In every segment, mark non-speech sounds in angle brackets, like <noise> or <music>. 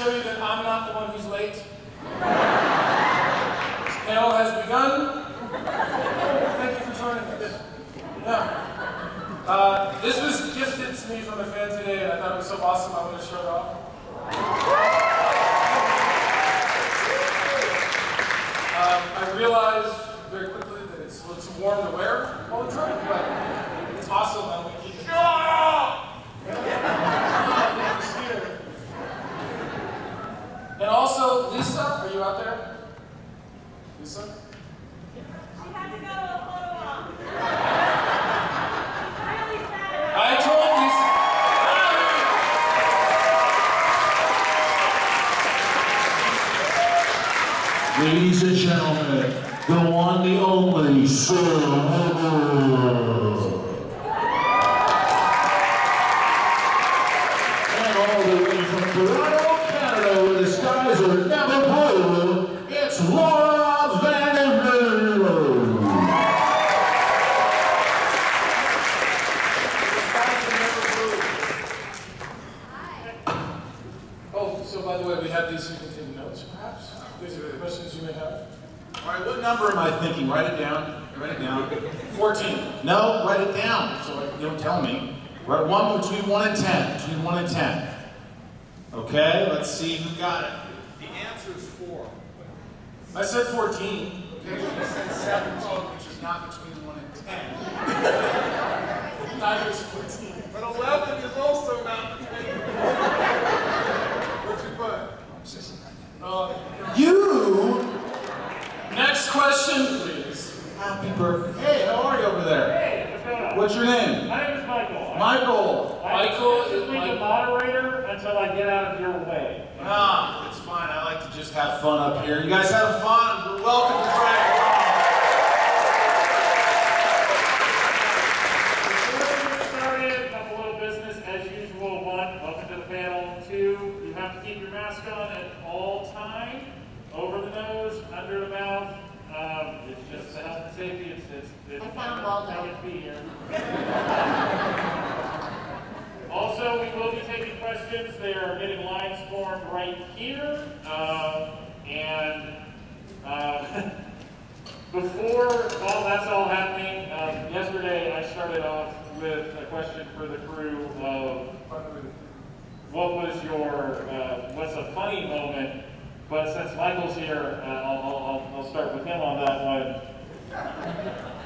show you that I'm not the one who's late. This panel has begun. Thank you for joining us. Yeah. Uh, this was gifted to me from a fan today, and I thought it was so awesome I wanted to show it off. Um, I realized very quickly that it's too warm to wear all the time, but it's awesome. I'm going to keep it. Shut up! And also, Lisa, are you out there? Lisa? She had to go to a photo op. Really sad. I told Ladies and gentlemen, the one, the only, Sam Hammer. And all the way from Toronto, Canada, where the skies are never blue, it's Laura Vandervoort. Oh, so by the way, we have these so you can take notes, perhaps? These are the questions you may have. All right, what number am I thinking? Write it down. Write it down. 14. No, write it down. So you don't tell me. Write one between one and ten. Between one and ten. Okay, let's see who got it. The answer is four. I said 14. Okay, you said seventeen, which is not between one and ten. <laughs> Neither is 14. But 11 is also not the same. What'd you put? Uh, You. next question, please. Happy birthday. Hey, how are you over there? Hey, what's going on? What's your name? My name is Michael. Michael. I'm Michael is simply the Michael. moderator until I get out of your way. Ah, it's fine. I like to just have fun up here. You guys have fun. We're welcome to Dragon Con. Before we get started, a couple little business as usual. One, welcome to the panel. Two, you have to keep your mask on at all time, over the nose, under the mouth. Um, it's just the health and safety. It's, it's, it's I be. <laughs> Also, we will be taking questions. They are getting lines formed right here. Um, and uh, <laughs> before all that's all happening, um, yesterday I started off with a question for the crew of what was your, uh, what's a funny moment? But since Michael's here, uh, I'll, I'll- I'll start with him on that one.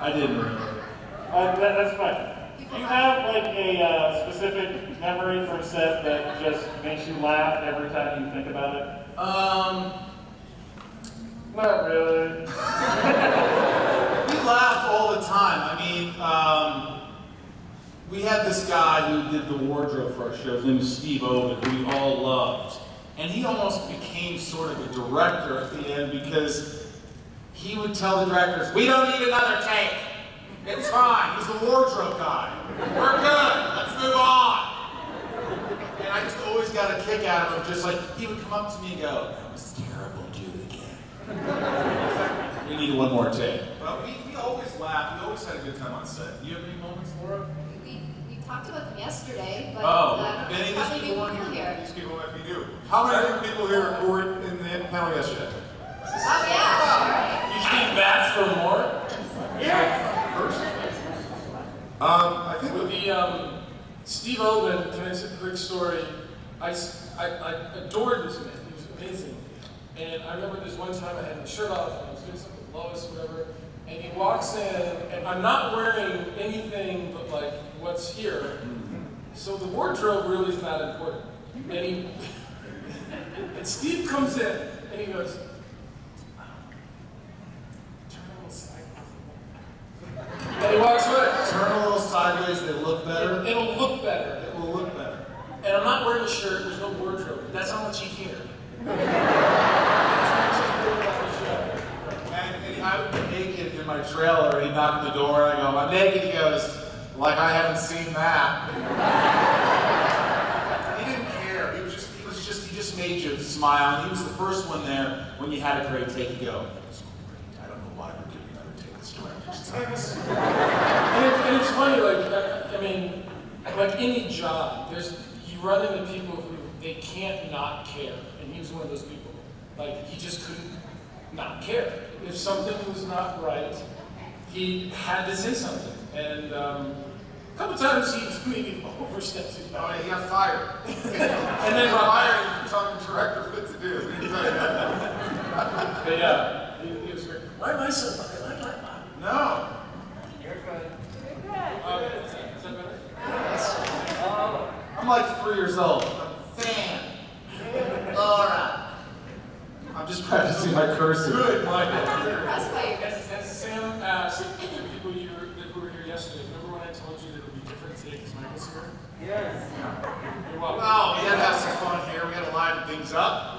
I didn't really. Uh, that, that's fine. Do you have like a uh, specific memory from set that just makes you laugh every time you think about it? Um, Not really. <laughs> we laugh all the time. I mean, um, we had this guy who did the wardrobe for our show. His name is Steve Owen, who we all loved. And he almost became sort of a director at the end because he would tell the directors, we don't need another take. It's fine. He's the wardrobe guy. We're good. Let's move on. And I just always got a kick out of him. Just like, he would come up to me and go, that was terrible. Do it again. we need one more take. But we, we always laughed. We always had a good time on set. Do you have any moments, Laura? We, we talked about them yesterday, but Oh, uh, Benny, these probably people new weren't people here. here. These people might be new. How many people here who were in Oh, yeah, You came back for more? First? Um, I think With the um, Steve Owen, can I say a quick story? I, I, I adored this man. He was amazing. And I remember this one time I had my shirt off and I was doing something with Lois, whatever. And he walks in, and I'm not wearing anything but like what's here. So the wardrobe really is not important. And he, <laughs> and Steve comes in and he goes, turn a little sideways. And he walks away. Turn a little sideways. They look better. It'll look better. It will look better. And I'm not wearing a shirt, there's no wardrobe. That's how much you hear. And, and I would be naked in my trailer. he knocked the door, and I go, I'm naked. He goes, like I haven't seen that. he didn't care. He was just, he was just, made you smile. And he was the first one there when you had a great take. He'd go, "That's great. I don't know why we're doing another take. This director's nice." And, it, and it's funny, like, I, I mean, like any job, there's you run into people who they can't not care, and he was one of those people. Like he just couldn't not care. If something was not right, he had to say something. And um, a couple times he maybe overstepped his Oh, boundaries. he got fired. And then got uh, fired for talking director what to do. He's like, but yeah, he, he was great. Why am I so? Why, why, why? no. Okay, is that, is that better? I'm like three years old. Sam. Laura. I'm just practicing my cursing. Good, Michael. I'm impressed by your As, as Sam asked the people you were, that were here yesterday, remember when I told you that it would be different today Michael's here? Yes. You're welcome. Well, we had to have some fun here. We had to liven things up.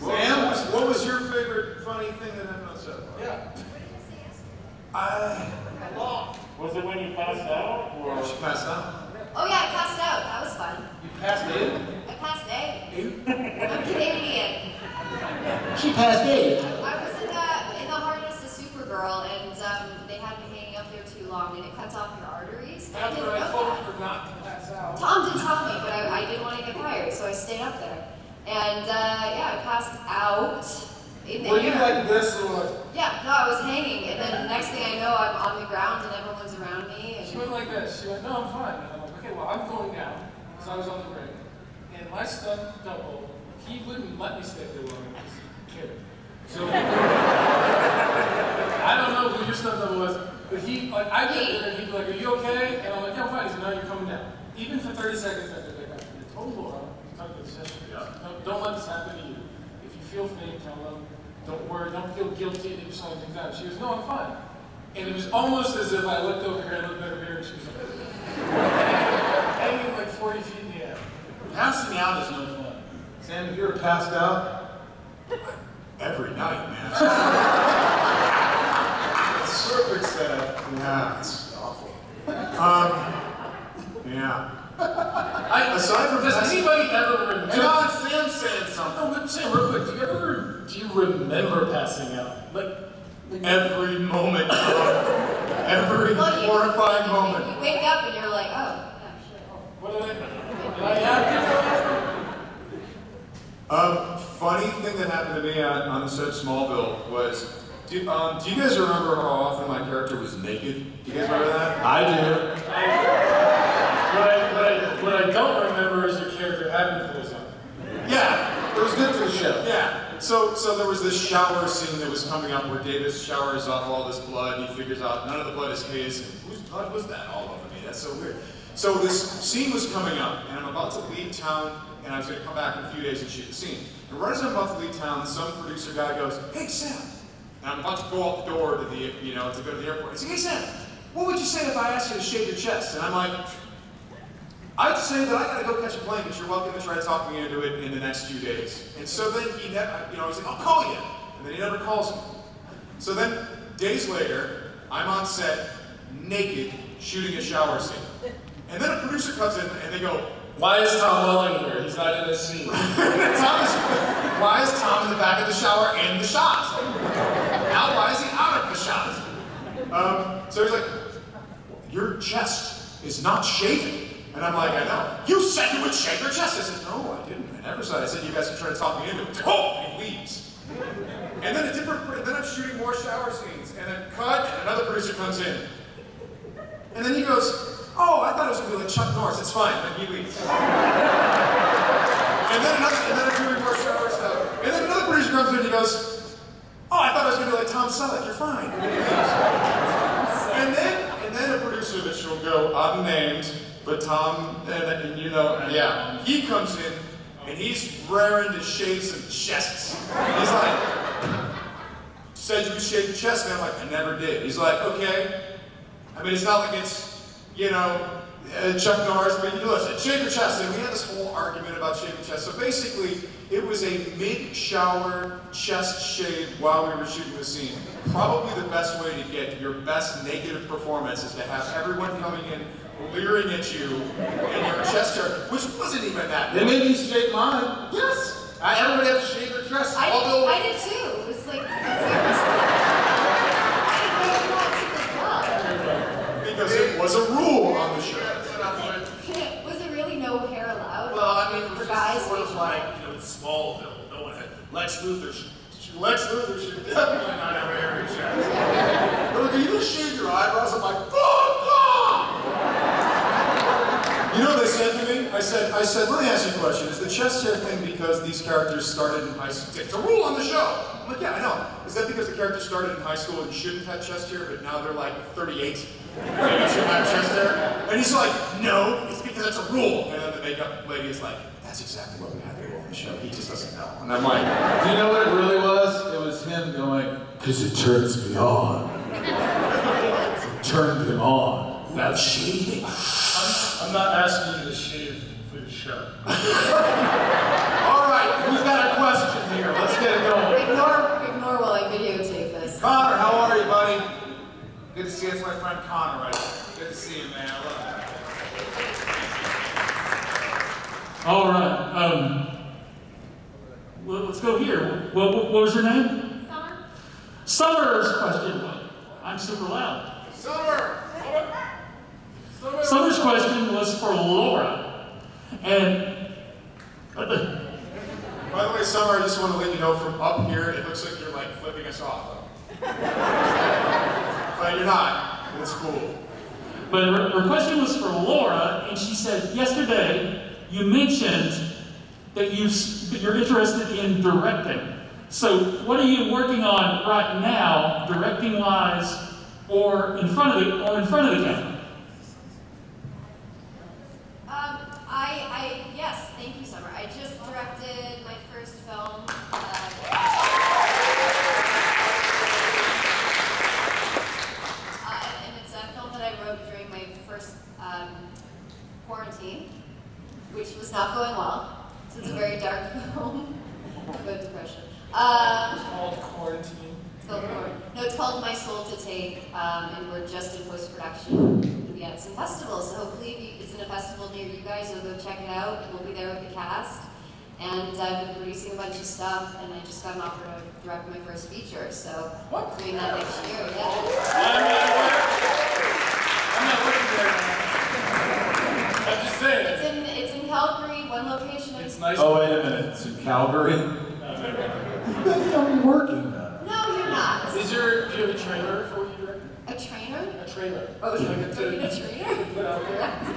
Sam, what was, what was your favorite funny thing that happened on set? Yeah. I, Was it when you passed out, or? She passed out. Oh yeah, I passed out. That was fun. You passed it? I passed A. I'm Canadian. She passed eight. I was in the in the harness of Supergirl, and um, they had me hanging up there too long, and it cuts off your arteries. I didn't know told that. her not to pass out. Tom did tell me, but I, I didn't want to get fired, so I stayed up there. And uh, yeah, I passed out in the Were you air. like this or like? Yeah, no, I was hanging, and then the next thing I know, I'm on the ground, and everyone's around me. She went like this. She went, no, I'm fine. And I'm like, okay, well, I'm going down because I was on the ring. And my stunt double, he wouldn't let me stay there long because he cared. So I don't know who your double was, but he, like, I get there and he'd be like, are you okay? And I'm like, yeah, I'm fine. He said, no, you're coming down. Even for 30 seconds, I did like, I told Laura, we talked about this yesterday. Don't, don't let this happen to you. If you feel faint, tell them. Don't worry, don't feel guilty that you're slowing things down. She goes, no, I'm fine. And it was almost as if I looked over here and looked over here and she was like, <laughs> hanging like 40 feet in the air. Passing out is no fun. Sam, have you ever passed out? Every night, man. <laughs> Perfect setup. yeah, it's awful. Um, yeah. I, Aside from does passing- anybody ever remember? Hang on, Sam saying something. No, Sam, real quick, do you ever, do you remember passing out? Like, like Every moment. Every Well, you- horrifying you, moment. You wake up and you're like, oh, yeah, shit. what did I, did I have Um, funny thing that happened to me on, on the set of Smallville was, do, um, do you guys remember how often my character was naked? Do you guys remember that? I do. What I, what I, what I don't remember is your character having clothes on. Yeah, It was good for the show. yeah. So, so there was this shower scene that was coming up where Davis showers off all this blood and he figures out none of the blood is his. And whose blood was that all over me? That's so weird. So this scene was coming up and I'm about to leave town and I was going to come back in a few days and shoot the scene. And right as I'm about to leave town, some producer guy goes, "Hey Sam," and I'm about to go out the door to the, you know, to go to the airport. He's like, "Hey Sam, what would you say if I asked you to shave your chest?" And I'm like. I'd say that I gotta go catch a plane, but you're welcome to try talking me into it in the next few days. And so then he, never, you know, was like, I'll call you. And then he never calls me. So then, days later, I'm on set, naked, shooting a shower scene. And then a producer comes in and they go, Why is Tom Welling here? He's not in this scene. <laughs> Tom is, why is Tom in the back of the shower in the shot? Now why is he out of the shot? Um, so he's like, your chest is not shaven. And I'm like, I know. You said you would shave your chest. I said, no, I didn't. I never said. I said you guys are trying to talk me into it. Oh, and he leaves. And then a different, then I'm shooting more shower scenes, and then cut, and another producer comes in. And then he goes, oh, I thought it was gonna be like Chuck Norris. It's fine. And he leaves. And then another, and then I'm doing more shower stuff. And then another producer comes in and he goes, Oh, I thought I was gonna be like Tom Selleck, you're fine. And, he leaves. and then and then a producer that she'll go unnamed, but Tom and, and you know, and yeah, he comes in and he's raring to shave some chests. He's like, said you would shave your chest, and I'm like, I never did. He's like, okay. I mean, it's not like it's, you know, uh, Chuck Norris, but you listen, shave your chest. And we had this whole argument about shaving chest. So basically, it was a mid-shower chest shave while we were shooting the scene. Probably the best way to get your best negative performance is to have everyone coming in leering at you and your chest hair, which wasn't even that They big. made me shave mine. Yes. Uh, everybody had to shave their chest. I although- did, I did too. It was like, <laughs> seriously. I didn't know what to the club. because it was a rule on the show. like, you know, Smallville. No one had Lex Luthor. Lex Luthor should <laughs> definitely not have a chest. They're like, are you gonna shave your eyebrows? I'm like, fuck! You know what they said to me? I said, I said, let me ask you a question. Is the chest hair thing because these characters started in high school? It's a rule on the show. I'm like, yeah, I know. Is that because the characters started in high school and shouldn't have chest hair, but now they're like 38? And they should have chest hair? And he's like, no, it's because it's a rule. And then the makeup lady is like, that's exactly what we on the show. He just doesn't know. And I'm like, Do you know what it really was? It was him going, because it turns me on. It turned him on. now shaving. I'm not asking you to shave for the show. <laughs> All right, who's got a question here? Let's get it going. Ignore, ignore while I videotape this. Connor, how are you, buddy? Good to see you. That's my friend Connor right there. Good to see you, man. I love All right. Um, well, let's go here. What, what, what was your name? Summer? Summer's question. I'm super loud. you. Summer! Summer's question was for Laura. And what the, By the way, Summer, I just want to let you know from up here, it looks like you're like flipping us off. <laughs> but you're not. It's cool. but her, her question was for Laura, and she said, yesterday you mentioned that, you that you're interested in directing. So what are you working on right now, directing wise, or in front of the or in front of the camera? Um, I, I, yes, thank you, Summer. I just directed my first film. Uh, uh, and it's a film that I wrote during my first um, quarantine, which was not going well. So it's a very dark film about depression. Um, Called quarantine. it's called Lord. No, it's called My Soul to Take, um, and we're just in post production. We'll be at some festivals, so hopefully, if you, it's in a festival near you guys, you'll go check it out. We'll be there with the cast. And I've been producing a bunch of stuff, and I just got an offer to direct my first feature, so doing that next year, yeah. I'm not working there. I'm just saying. It's in it's in Calgary, one location. It's nice. Oh, wait a minute. It's in Calgary? I'm working then. No, you're not. Is there, do you have a trailer for what you direct? A trainer? A trailer. Oh, Like you're a- being <laughs> a trainer? Put out there.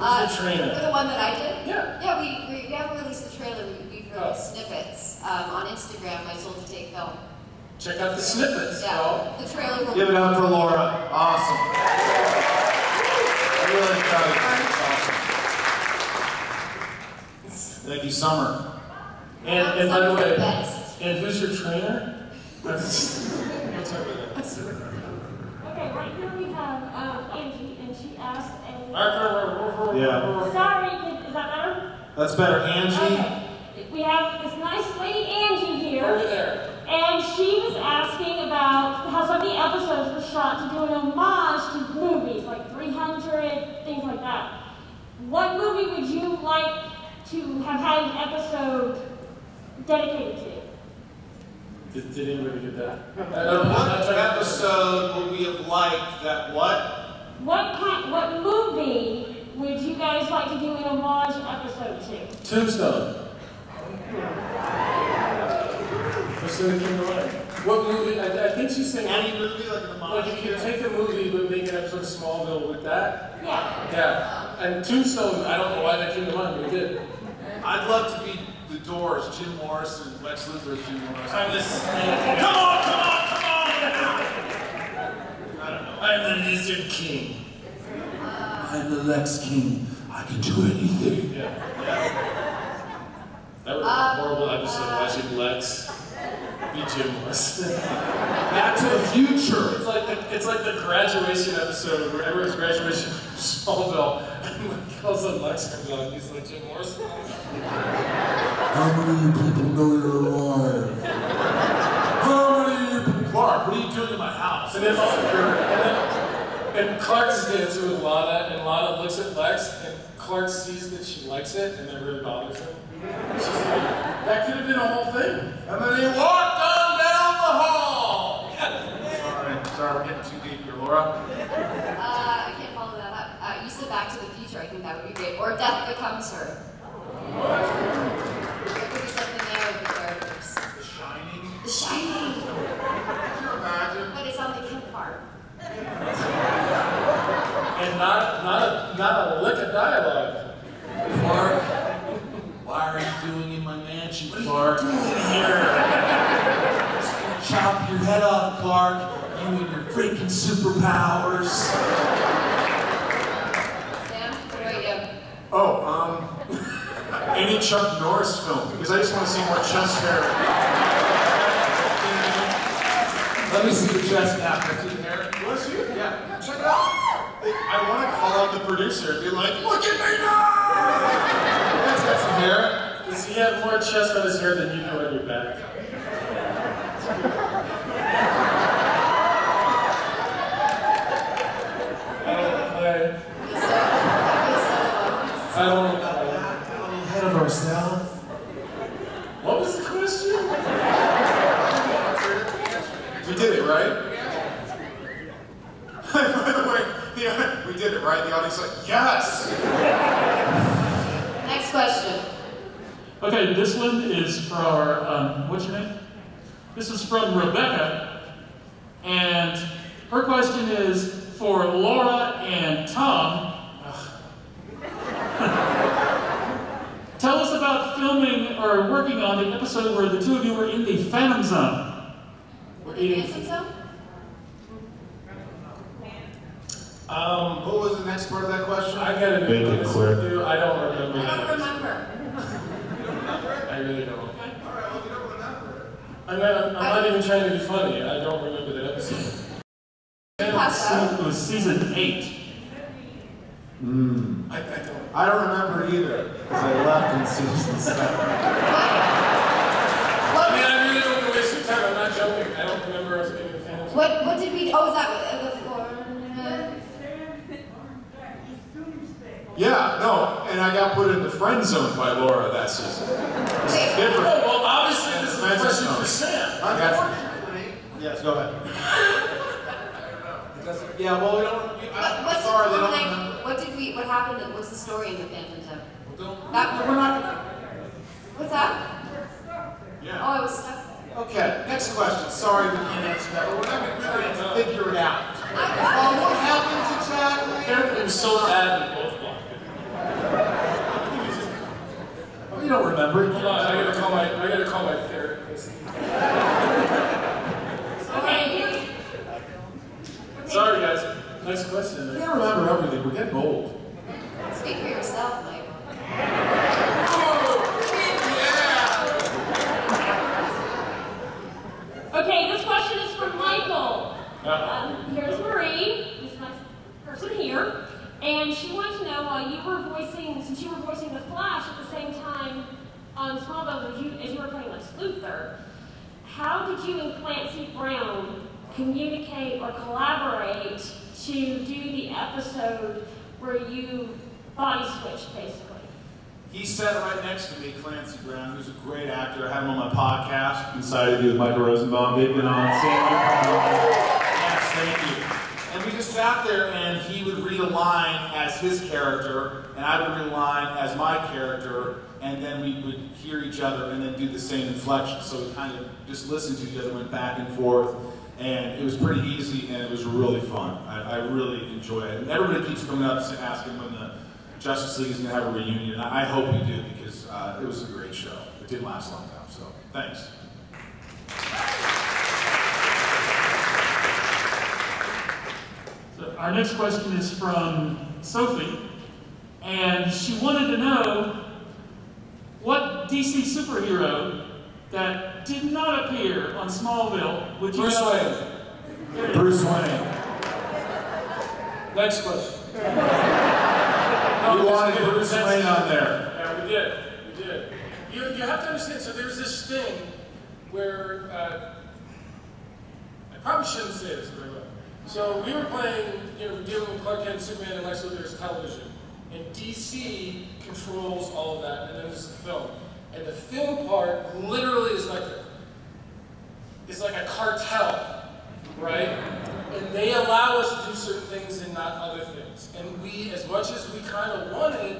Uh, the trainer? For the one that I did? Yeah. Yeah, we, we, we haven't released the trailer, we, we've Oh. released snippets, um, on Instagram, I Soul to Take Film. Check out the snippets, y'all. Yeah, the trailer will. Give it up for Laura. Awesome. I'm really proud of Thank you, Summer. And, and by the way, and who's your trainer? We'll talk about that. Okay, right here we have um, Angie, and she asked a. Yeah. Sorry, is that better? That's better. Angie? Okay. We have this nice lady Angie here. Over here, there. and she was asking about how some of the episodes were shot to do an homage to movies, like 300, things like that. What movie would you like to have had an episode dedicated to? Did, did anybody get that? I don't know. I'm What not trying to- episode would we have liked that what? What kind, what movie would you guys like to do an homage episode to? Tombstone. First thing that came. What movie? I, I think she's saying. Any movie like an Like you can take a movie but make an episode of Smallville with that. Yeah. Yeah. And Tombstone, I don't know why that came to mind, but it did. I'd love to be The Doors, Jim Morrison, Lex Luthor, Jim Morrison. I'm the snake. Come on, come on, come on! I don't know. I'm the Lizard King. I'm the Lex King. I can do anything. Yeah. That would be a horrible episode watching Lex be Jim Morrison. Back to the future. It's like the, it's like the graduation episode where everyone's graduation from Smallville, <laughs> and Kells and Lex comes on, he's like Jim Morrison. How many of you people know you're alive? How many of you people? Clark, what are you doing in my house? And then, and then and Clark is dancing with Lana, and Lana looks at Lex, and Clark sees that she likes it, and that really bothers him. She's like, that could have been a whole thing. And then he walked on down the hall. Sorry, sorry, we're getting too deep here, Laura. Uh, I can't follow that up. Uh, you said Back to the Future, I think that would be great. Or Death Becomes Her. doing in my mansion, Clark? Get in here. Just gonna chop your head off, Clark. You and your freaking superpowers. Sam, what about you? Oh, um, any Chuck Norris film, because I just want to see more chest hair. Let me see the chest now. Can I see? You want to? Yeah, check it out. I want to call out the producer and be like, look at me now! That's got some hair. Does he have more chest on his hair than you do on your back? I don't play. He's so, he's so, I don't play. A little ahead of ourselves. What was the question? We did it, right? By the way, yeah, we did it, right? The audience like, yes! Next question. Okay, this one is for, um, what's your name? This is from Rebecca, and her question is for Laura and Tom. Tell us about filming or working on the episode where the two of you were in the Phantom Zone. We're You eating. think so? Um, what was the next part of that question? I gotta Make be it honest quick. with you. I don't remember. I don't that. remember. I really don't. I'm not, I'm not even trying to be funny. I don't remember that episode. Pass out. It was season eight. I, I don't. I don't remember either, because I left in season seven. I mean, I really don't want to waste your time. I'm not joking. I don't remember us being in Phantom Zone. What, what did we, oh, was that uh, before? uh, Yeah, no, and I got put in the friend zone by Laura that season. Wait, Different. Oh, well, obviously, this is a question for Sam. I got Yes, go ahead. Yeah, well, we don't. we- what, I'm what's sorry, they the, don't like, what did we, what happened, what's the story in the Phantom Zone? Don't- That, We're not. what's that? Yeah. Oh, I was stuck there. Okay, next question. Sorry we can't answer that, but we're not trying to figure it out. I Uh, what happens exactly? Apparently, it was so bad we both blocked it. Oh, you don't remember. Hold on, I gotta call my, I gotta call my therapist. Okay, Sorry, guys. Nice question. I can't remember everything. We're getting old. speak for yourself, Mike. Okay, this question is from Michael. Um, here's Marie, this next person here, and she wanted to know while you were voicing, since you were voicing the Flash at the same time on Smallville as you, as you were playing Lex Luthor, how did you and Clancy Brown communicate or collaborate to do the episode where you body switched, basically? He sat right next to me, Clancy Brown, who's a great actor. I had him on my podcast, Inside of You with Michael Rosenbaum. They've been on. Sam, you've been on. Yes, thank you. And we just sat there, and he would read a line as his character, and I would read a line as my character, and then we would hear each other and then do the same inflection. So we kind of just listened to each other, went back and forth, and it was pretty easy, and it was really fun. I, I really enjoy it. And everybody keeps coming up and asking when the Justice League is going to have a reunion. I hope we do because uh, it was a great show. It didn't last long enough, so thanks. Our next question is from Sophie, and she wanted to know what DC superhero that did not appear on Smallville would you Bruce guys- Wayne. Bruce Wayne. Next question. You wanted Bruce Wayne on there. Yeah, we did. We did. You, you have to understand, so there's this thing where, uh, I probably shouldn't say this very well. So we were playing, you know, dealing with Clark Kent, Superman, and Lex Luthor's television. And DC controls all of that, and then there's the film. And the film part literally is like a, is like a cartel, right? And they allow us to do certain things and not other things. And we, as much as we kind of wanted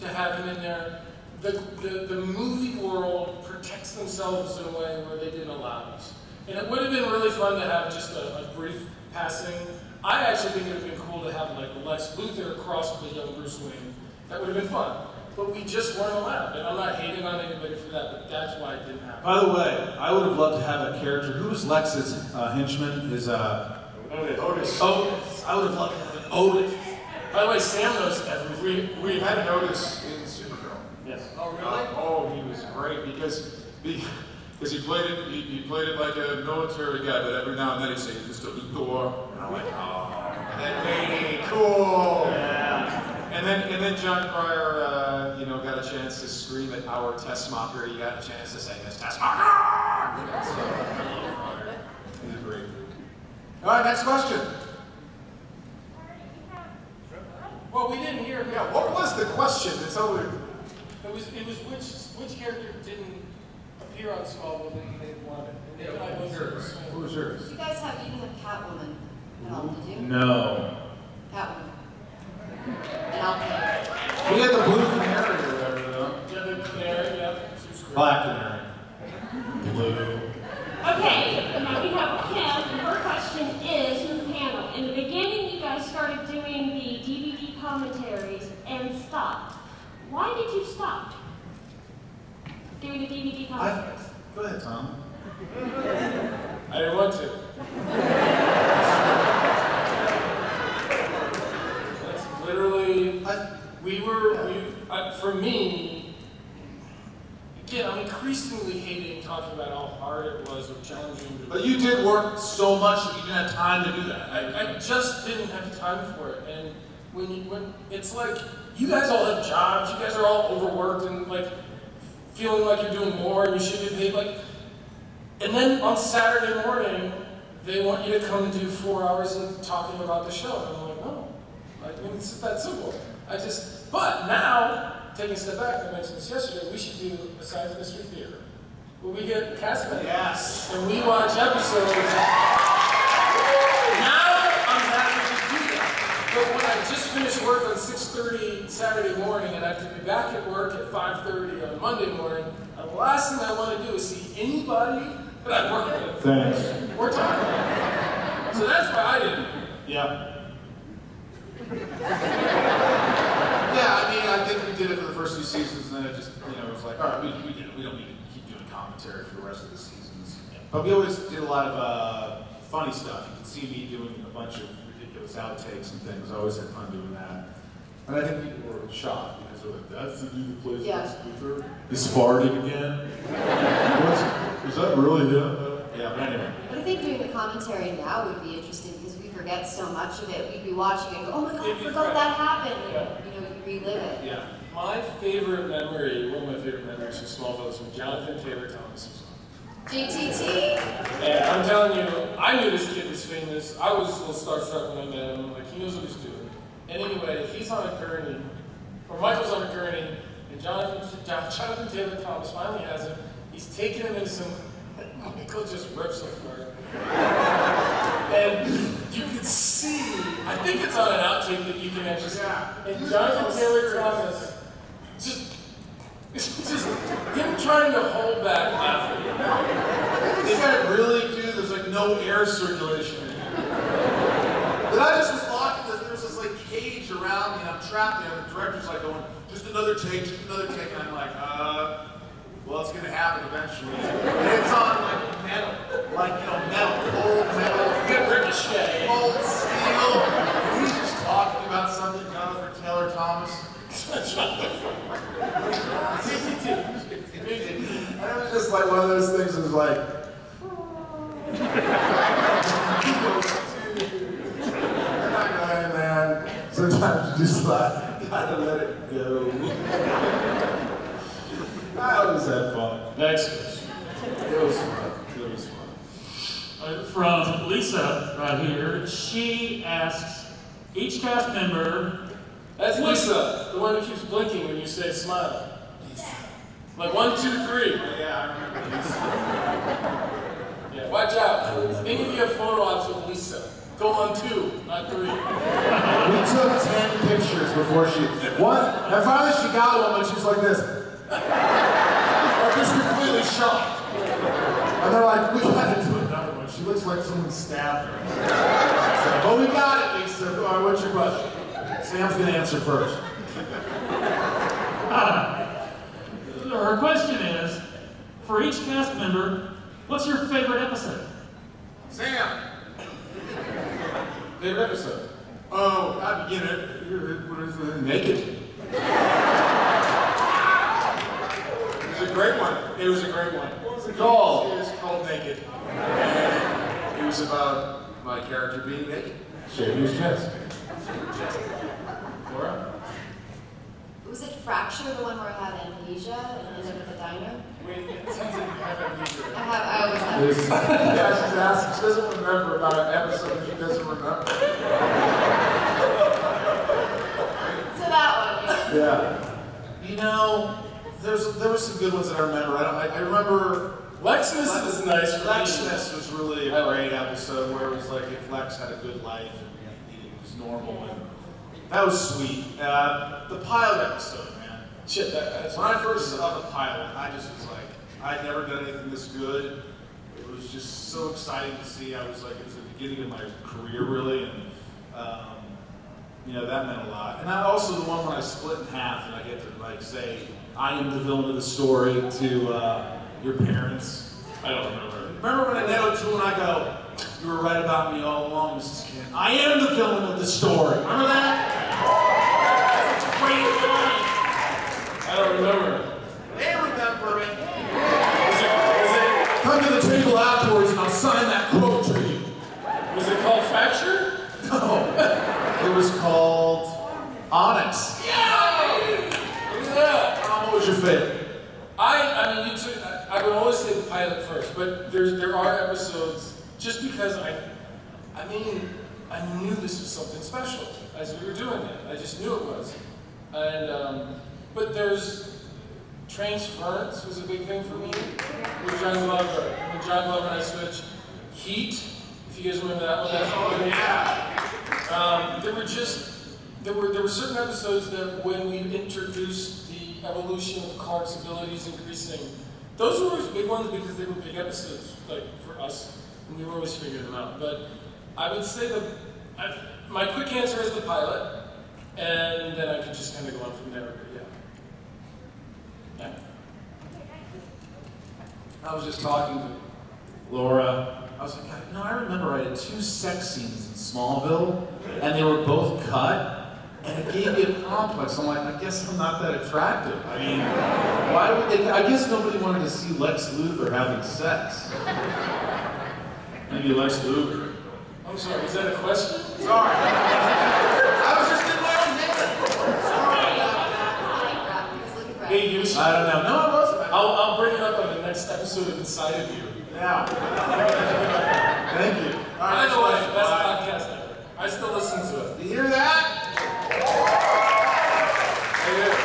to have him in there, the, the, the movie world protects themselves in a way where they didn't allow us. And it would have been really fun to have just a, a brief passing. I actually think it would have been cool to have like Lex Luthor cross with young Bruce Wayne. That would have been fun. but we just weren't allowed. And I'm not hating on anybody for that, but that's why it didn't happen. By the way, I would have loved to have a character. Who was Lex's uh, henchman? Is uh, Otis. Otis. I would have loved to have an Otis. By the way, Sam knows everything. We, we had Otis in Supergirl. Yes. Oh, Uh, oh, he was great because because he played it he, he played it like a military guy, but every now and then he'd say, "Just open the door," and I'm like, "Oh, that lady, cool." And then and then Jon Cryer, uh, you know, got a chance to scream at our Tessmacher. He got a chance to say, "Miss Tessmacher." You know, so I love Cryer. He's great. All right, next question. Well, we didn't hear. Yeah, what was the question? It's over. It was it was which which character didn't appear on Smallville that they wanted. And David and I both said the same. Who was yours? You guys have, even didn't have Catwoman at all, did you? No. Catwoman. And We had the blue canary or though. Yeah, the canary. Yeah, she was great. Black canary. Blue. Okay, now we have Kim. Her question is from the panel. In the beginning, you guys started doing the DVD commentaries and stopped. Why did you stop doing the DVD commentaries? Go ahead, Tom. I didn't want to. <laughs> That's literally. We were. We, I, for me. Again, I'm increasingly hating talking about how hard it was or challenging. But you did work so much that you didn't have time to do that. I, I just didn't have time for it. And when you, when it's like you guys all have jobs, you guys are all overworked and like feeling like you're doing more and you should be paid like. And then on Saturday morning, they want you to come and do four hours of talking about the show. And I'm like, no, like I mean, it's that simple. I just, but now taking a step back, I mentioned this yesterday. We should do a science mystery theater where we get cast members Yes. and we watch episodes. Now I'm happy to do that. But when I just finished work on 6:30 Saturday morning and I have to be back at work at 5:30 on Monday morning, the last thing I want to do is see anybody that I work with Thanks. or talk about. So that's why I didn't. Yeah. Yeah, I mean, I think we did it for the first two seasons, and then it just, you know, it was like, all right, we, we did it. We don't need to keep doing commentary for the rest of the seasons. But we always did a lot of uh, funny stuff. You can see me doing a bunch of ridiculous outtakes and things. I always had fun doing that. And I think people were shocked because they're like, that's the dude that plays Yeah. Lex Luthor? He's farting again? What's- Is that really him? Yeah, but anyway. But I think doing the commentary now would be interesting because we forget so much of it. We'd be watching and go, oh my god, I forgot that happened. Yeah. You know, you relive it. Yeah. My favorite memory, one of my favorite memories from Smallville is when Jonathan Taylor Thomas was on. JTT. And I'm telling you, I knew this kid was famous. I was a little starstruck when I met him. Like, he knows what he's doing. And anyway, he's on a gurney, or Michael's on a gurney, and Jonathan, Jonathan Taylor Thomas finally has him. He's taking him in some. Michael just rips him for it. And you can see, I think it's on an outtake that you can actually see. And Jonathan Taylor Thomas just. It's just him trying to hold back laughing. This guy really, dude, there's like no air circulation in here. But I just was locked in this, there was this like cage around me and I'm trapped there and the director's like going, just another take, just another take, and I'm like, uh, well, it's gonna happen eventually. And it's on like metal, like, you know, metal, cold metal, Good ricochet. cold steel. And he's just talking about something, Jonathan Taylor Thomas. And it was just like one of those things that was like, You're not going, man. Sometimes you just like, gotta let it go. I always had fun. Next question. It was fun. It was fun. Uh, From Lisa right here, she asks each cast member, That's Lisa, the one who keeps blinking when you say smile. Like one, two, three. Yeah, I remember these. Yeah, watch out. Any of you have photo ops with Lisa. Go on two, not three. We took 10 pictures before she. One, and finally she got one, but she's like this. Like just completely shocked. And they're like, we gotta do another one. She looks like someone stabbed her. So, but we got it, Lisa. All right, what's your question? Sam's gonna answer first. Uh, her question is, for each cast member, what's your favorite episode? Sam. Favorite episode? Oh, I begin it. What is it? Naked. It was a great one. It was a great one. What was it called? It was called Naked. And it was about my character being naked. Shaving his chest. Laura? Was it Fracture, the one where I had amnesia and ended up at the diner? Wait, it sounds like you have amnesia. I have, I always have. This- yeah, she's asking. She doesn't remember about an episode she doesn't remember. So that one, yeah. Yeah. You know, there's there were some good ones that I remember. I, don't, I, I remember Lexus is nice for me. Lexmas was really a great episode where it was like if Lex had a good life and he was normal and that was sweet. Uh, the pilot episode, man. Shit, that, When I first saw the pilot, I just was like, I'd never done anything this good. It was just so exciting to see. I was like, it was the beginning of my career, really, and um, you know that meant a lot. And I also the one when I split in half and I get to like say, I am the villain of the story to uh, your parents. I don't remember. Remember when it to and I go, you were right about me all along, Mrs. Kent. I am the villain of the story. Remember that? That's a great line. I don't remember. They remember it. Was it, was it, Come to the table afterwards and I'll sign that quote to you. was it called Fracture? No. <laughs> It was called Onyx. Yeah! Look at Tom, what was your favorite? I, I mean, you took, I, I would always say the pilot first, but there's, there are episodes, just because I, I mean, I knew this was something special as we were doing it. I just knew it was. And, um, but there's, Transference was a big thing for me with John Glover. When John Glover and I switched, Heat, if you guys remember that one. That's oh, yeah. Um, there were just, there were, there were certain episodes that when we introduced the evolution of Clark's abilities increasing, those were always big ones because they were big episodes, like for us, and we were always figuring them out. But I would say the, I, my quick answer is the pilot, and then I could just kind of go on from there. But yeah. Yeah. I was just talking to Laura. I was like, you know, I remember I had two sex scenes in Smallville, and they were both cut, and it gave me a complex. I'm like, I guess I'm not that attractive. I mean, why would they? I guess nobody wanted to see Lex Luthor having sex. Maybe Lex Luthor. I'm sorry, was that a question? Sorry. I was just in my own head. Hey, you I don't know. No, I wasn't. I'll, I'll bring it up on the next episode of Inside of You. Now. Thank you. All By the way, best question. podcast ever. I still listen to it. You hear that?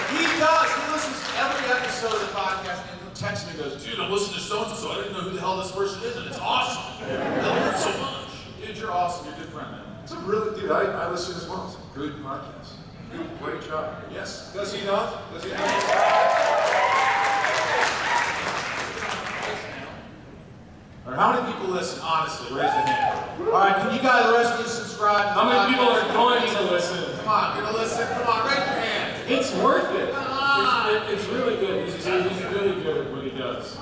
He does. He listens to every episode of the podcast and he'll text me and goes, dude, I'm listening to so and so. I didn't know who the hell this person is, and it's awesome. I learned so much. Dude, you're awesome. You're a good friend, man. It's a really, dude, I, I listen as well. It's a good podcast. Good, great job. Yes. Does he not? Does he not? Or how many people listen? Honestly, raise a hand. All right, can you guys, the rest of you subscribe? How many people are going to listen? Come on, gonna listen. Come on, raise your hand. It's worth it. Come on. It's, it- it's really good. He's, he's really good at what he does.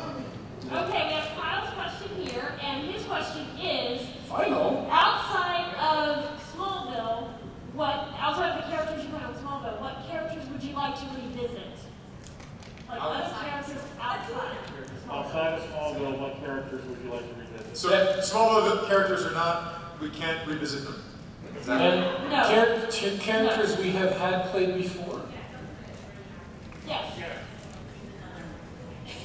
Okay, we have Kyle's question here, and his question is, Final. outside of Smallville, what, outside of the characters you put on Smallville, what characters would you like to revisit? Like, what characters outside? Outside of Smallville, what characters would you like to revisit? So, Smallville characters are not, we can't revisit them. Is that And No. char- cha- characters we have had played before. Yes.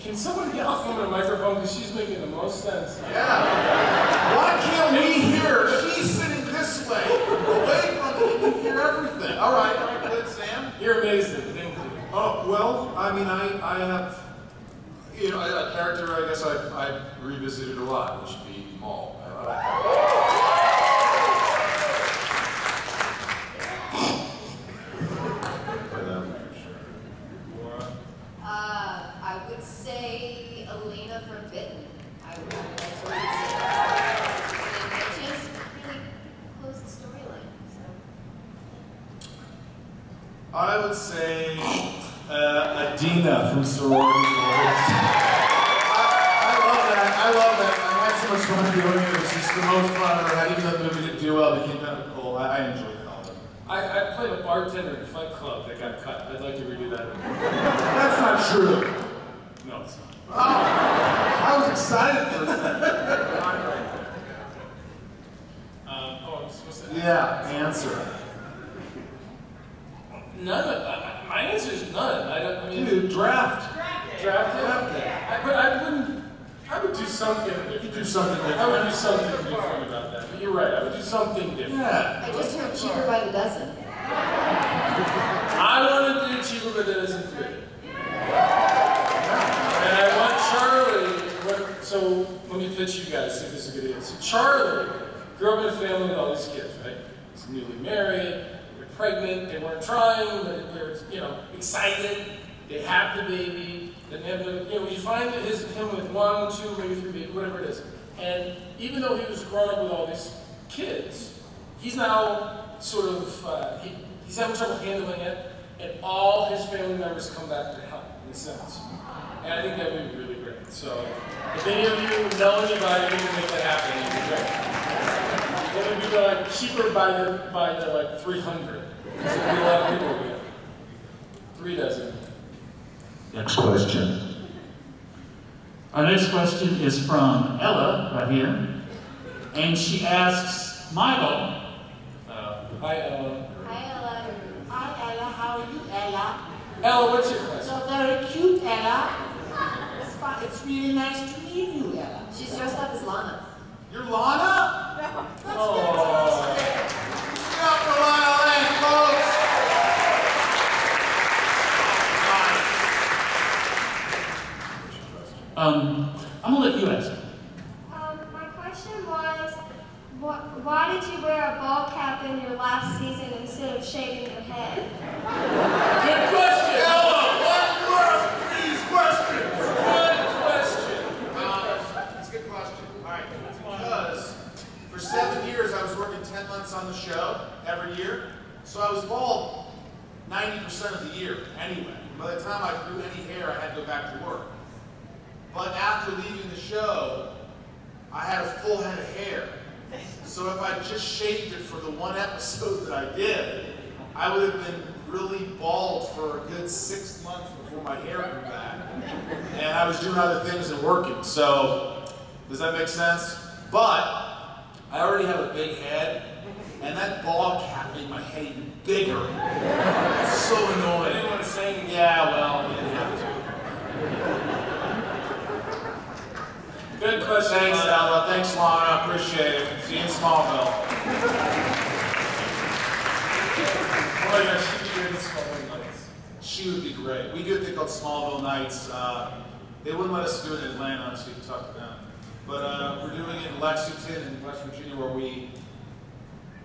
Can someone get off of the microphone because she's making the most sense. Yeah. Why can't we hear? She's sitting this way, away from me. You can hear everything. All right, all right, good, Sam. You're amazing. Thank you. Oh, well, I mean, I, I have, you know, a character I guess I've, I've revisited a lot, which would be Maul. I- I like that. But, Uh, I would say Elena from Bitten. I would I would like to revisit her. And get a chance to really close the storyline, so. I would say Uh, Adina from Sorority Boys. I love that. I love that. I had so much fun doing it. It's just the most fun I ever had. Even though the movie didn't do well, it became kind of cool. I, I enjoyed it. I, I played a bartender in Fight Club that got cut. I'd like to redo that. That's not true. No, it's not. Oh, I was excited for second. Um, oh, I'm supposed to. Yeah, answer. None of I, my answer is none. I don't. I mean, Dude, draft. drafted. I, but I wouldn't. I would do something. If You do something different. I would do something different about that. But you're right. I would do something different. Yeah. I just heard cheaper by the dozen. I want to do cheaper, but that isn't three. And I want Charlie. What, so let me pitch you guys. See if this is a good idea. So Charlie grew up in a family with all these kids, right? He's newly married. Pregnant. They weren't trying, but they're you know excited. They have the baby. Then they have the you know you find his him with one, two, maybe three babies, whatever it is. And even though he was growing up with all these kids, he's now sort of uh, he, he's having trouble handling it, and all his family members come back to help in a sense. And I think that would be really great. So if any of you know anybody who can make that happen, it'd be great. Then be like cheaper by the by the like 300. Because there'd be a lot of people here. Three dozen. Next question. Our next question is from Ella, right here. And she asks Michael, Uh, hi Ella. Hi, Ella. Hi Ella, how are you Ella? Ella, what's your question? So very cute Ella. It's, fi- it's really nice to meet you Ella. She's dressed up as Lana. You're Lana? Oh. Get up for Lana folks. um, I'm gonna let you ask. Um, my question was, wh- why did you wear a ball cap in your last season instead of shaving your head? Good question. Ella, one word, please, question. Good question. That's a good question. All right, because for seven years I was working 10 months on the show every year, so I was bald 90% of the year anyway. By the time I grew any hair, I had to go back to work. But after leaving the show, I had a full head of hair. So if I just shaved it for the one episode that I did, I would have been really bald for a good six months before my hair grew back. And I was doing other things and working. So, does that make sense? But I already have a big head, and that ball cap made my head even bigger. so I annoying. didn't want to say. Yeah, well, we didn't have to. Good question. Thanks. Ella. Thanks, Lana. Appreciate it. See you in Smallville. Oh gosh, she'd be great in Smallville. She would be great. We do a thing called Smallville Nights. Uh, they wouldn't let us do it in Atlanta, so you can talk to them. But uh, we're doing it in Lexington in West Virginia where we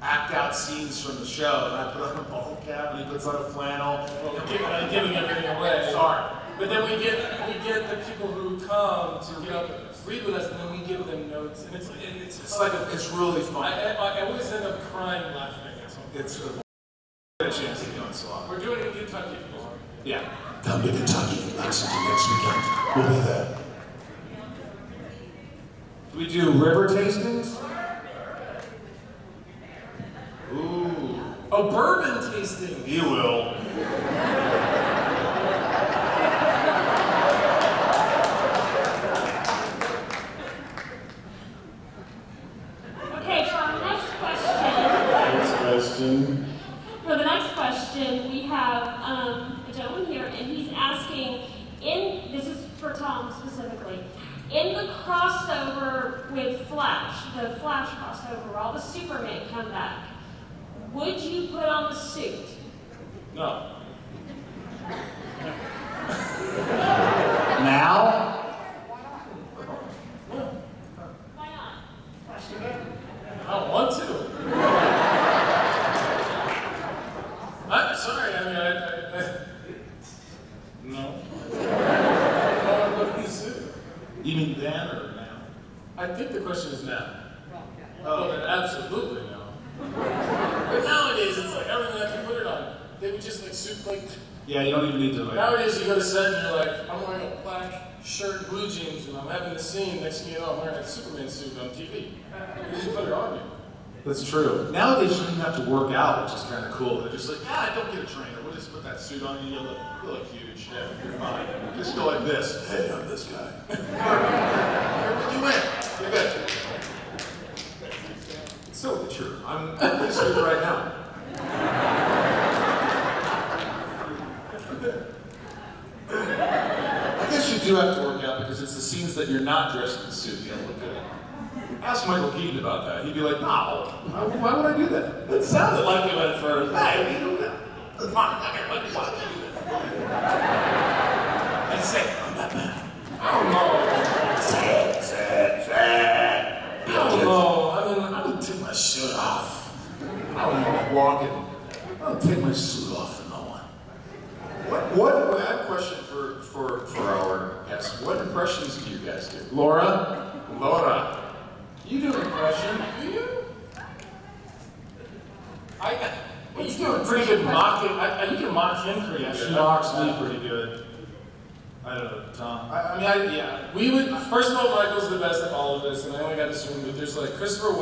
act out scenes from the show. And I put on a ball cap and he puts on a flannel. Well, we're giving, I'm giving everything away. Sorry. But then we get we get the people who come to you know read with us, and then we give them notes, and it's and it's, It's like, a, it's really fun. I, I always end up crying laughing at something. It's a, a chance to do it so often. We're doing it in Kentucky. Yeah. Come to Kentucky, Lexington next weekend. We'll be there. Do we do river tastings? Ooh. Oh, bourbon tasting. You will.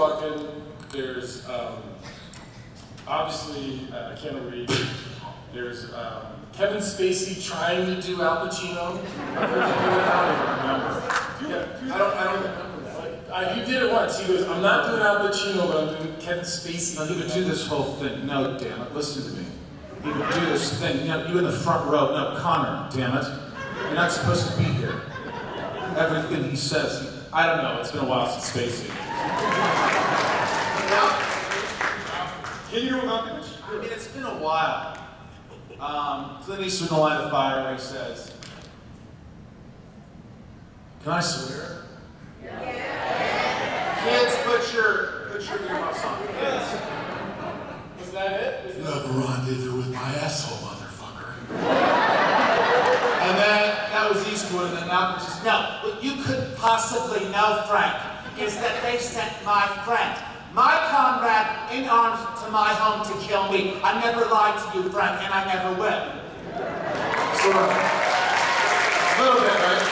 Like Christopher there's um, obviously uh, Keanu Reeves, there's um, Kevin Spacey trying to do Al Pacino. I've heard you do it, I don't even remember. Yeah, I don't, I don't remember that. Like, I, you did it once. He goes, I'm not doing Al Pacino, but I'm doing Kevin Spacey. No, he would do this whole thing. No, damn it, listen to me. He would do this thing. You, know, you in the front row. No, Connor, damn it. You're not supposed to be here. Everything he says, I don't know. It's been a while since Spacey. Can you do a Malkovich? I mean, it's been a while. Um, Clint Eastwood in The Line of Fire, where he says, Can I swear? Kids, put your, put your earmuffs on. Kids. Was that it? Was You that- have a rendezvous with my asshole, motherfucker. And then that was Eastwood, and then Malcolm says, No, what you couldn't possibly know, Frank, is that they sent my friend, my comrade, in arms to my home to kill me. I never lied to you, Frank, and I never will. Sort of. A little bit, right?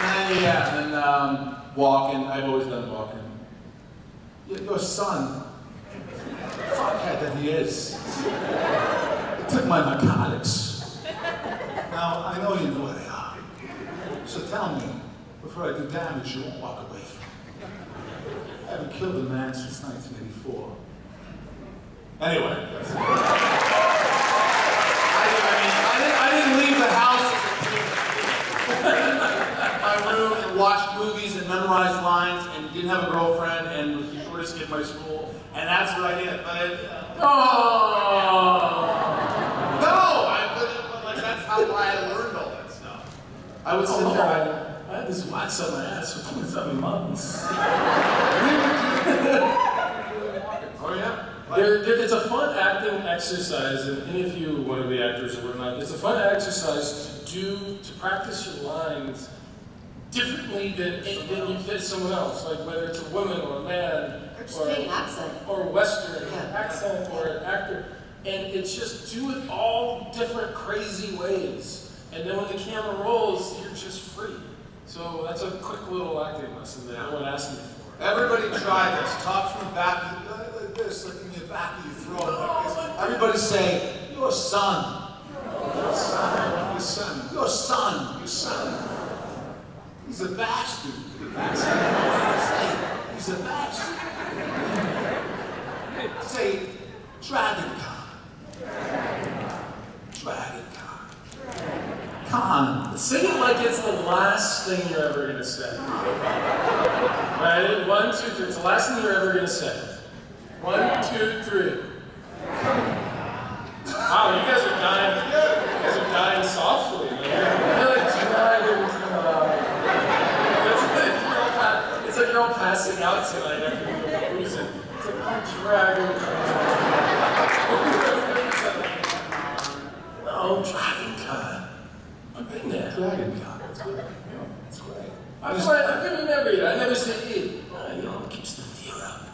And then, yeah, and then um, Walken. I've always done Walken. Your, your son, fuckhead that he is, he took my narcotics. Now, I know you know where they are. So tell me, before I do damage, you won't walk away from me. I haven't killed a man since 1984. Anyway. I, I mean, I didn't, I didn't leave the house my room and watched movies and memorized lines and didn't have a girlfriend and was the shortest kid in my school. And that's what I did. But it, uh, Oh! no, I but, but like that's how I learned all that stuff. I would sit there. I, I had this wax on my ass for 27 months. <laughs> Oh yeah. There, there, it's a fun acting exercise, and any of you want to be actors or whatnot, it's a fun exercise to do, to practice your lines differently than, than you did someone else, like whether it's a woman or a man, Or just or, an accent. or a Western Yeah. accent or an actor, and it's just do it all different crazy ways. And then when the camera rolls, you're just free. So that's a quick little acting lesson that no one asked me for. Everybody try this. Talk from the back, like this, like in the back of your throat. Like. Everybody say, your son. Your son. Your son. Your son. Your son. He's a bastard. He's a bastard. He's a bastard. Say, Dragon Con. Dragon Con. Con. Sing it like it's the last thing you're ever gonna say. Ready? One, two, three. It's the last thing you're ever gonna say. One, two, three. Wow, you guys are dying. You guys are dying softly. Like. It's like you're all passing out tonight after go cruising. It's like, oh, dragon. No, dragon con. I've been there. Dragon Con. That's good. Yeah, that's great. I was like, I couldn't remember it. I never said it. Uh, you know, it keeps the fear up.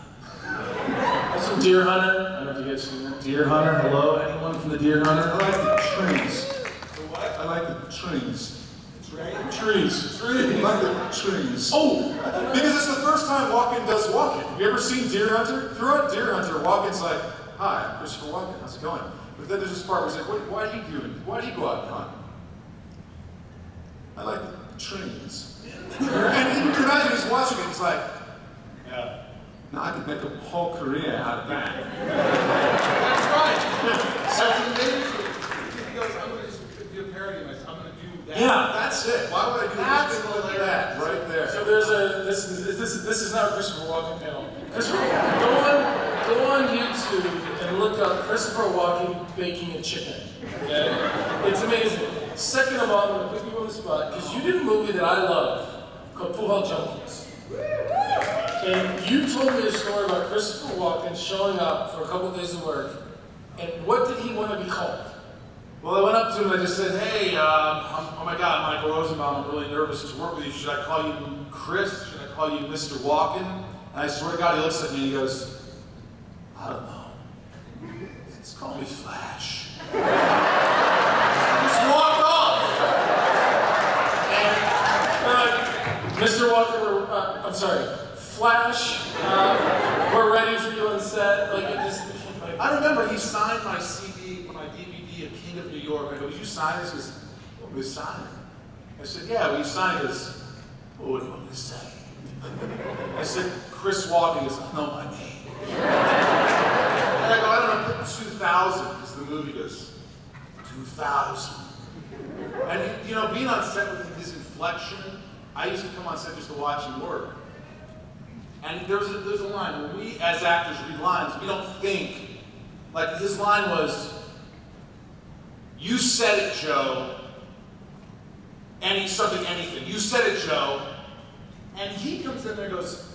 That's Some Deer Hunter. I don't know if you guys seen that. Deer Hunter, hello? The Deer I like the trees. I like the trees. Trees. I like the trees. Oh, because it's the first time Walken does Walken. Have you ever seen Deer Hunter? Throughout Deer Hunter, Walken's like, "Hi, I'm Christopher Walken. How's it going?" But then there's this part where he's like, what, "Why do you do? Why do you go out and hunt?" I like the trees. <laughs> and you can imagine he's watching it. He's like, "Yeah, now I could make a whole career out of that." That's right. So he goes, I'm gonna just do a parody of myself. I'm gonna do that. Yeah, that's it. Why would I do That's this? Look at that right there. So there's a this is this is this is not a Christopher Walken panel. Christopher, go on go on YouTube and look up Christopher Walken baking a chicken. Okay, it's amazing. Second of all, I'm gonna put you on the spot because you did a movie that I love called Pool Hall Junkies. And you told me a story about Christopher Walken showing up for a couple of days of work, and what did he want to be called? Well, I went up to him and I just said, hey, um, oh my God, Michael Rosenbaum, I'm really nervous to work with you. Should I call you Chris? Should I call you Mr. Walken? And I swear to God, he looks at me and he goes, I don't know. Just call me Flash. <laughs> just walked off. Uh, Mr. Walken, uh, I'm sorry, Flash, uh, we're ready for you on set. Like, it just like, I remember he signed my CD, my DVD of King of New York. I go, will you sign this? He goes, what will you sign it? I said, yeah, will you sign this? Well, what do you want me to say? I said, Chris Walken. He goes, I know my name. And I go, I don't know, 2000, because the movie goes, 2000. And, you know, being on set with his inflection, I used to come on set just to watch him work. And there's a, there's a line, we as actors read lines, we don't think, like his line was, you said it, Joe, any something, anything. You said it, Joe. And he comes in there and goes,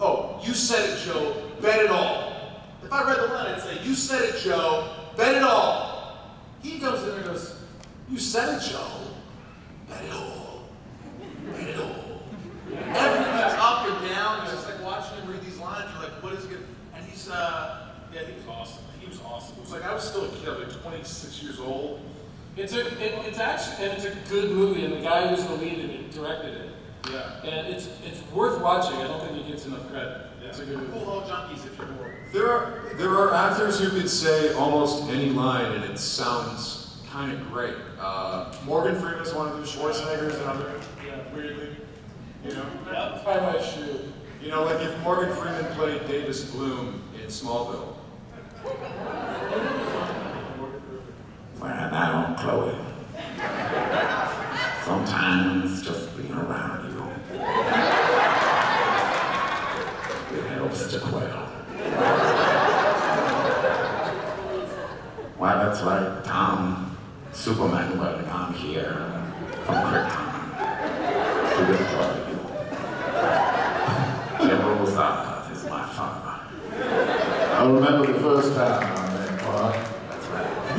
oh, you said it, Joe, bet it all. If I read the line, I'd say, you said it, Joe, bet it all. He comes in there and goes, you said it, Joe, bet it all. Bet it. Everything's up and down. It's just like watching him read these lines. You're like, what is it? And he's, uh, yeah, he was awesome. He was awesome. It was like I was still a kid, like 26 years old. it's a, it, it's actually, and it's a good movie, and the guy who's the lead in it directed it. Yeah. And it's, it's worth watching. I don't think he gets enough credit. It's a good movie. Cool movie. Hall Junkies if you're bored. There are there are actors who could say almost any line and it sounds kind of great. Uh, Morgan Freeman is one of them. Schwarzenegger is another. Weirdly, you know. That's probably my shoe. You know, like if Morgan Freeman played Davis Bloom in Smallville. When now, Chloe. Sometimes just being around you. It helps to quell. Why, that's like Tom, Superman, well, I'm here from Krypton to destroy you. General Zod is my father. I remember the first time I met Clark.